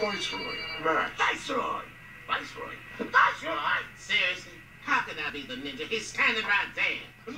Viceroy. Max. Viceroy! Viceroy! Viceroy! Seriously? How could I be the ninja? He's standing right there.